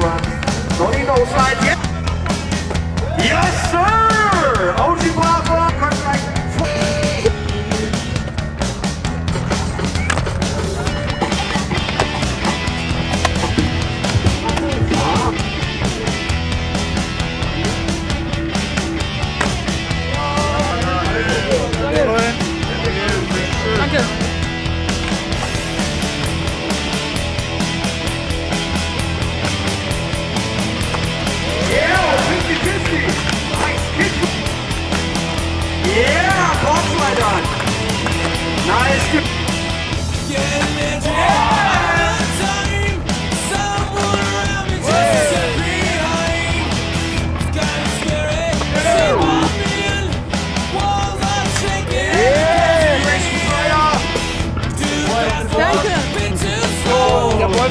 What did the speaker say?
run. No need no slide Yeah, on. Nice. Yeah, Grayson Slayer. Danke. Jawohl,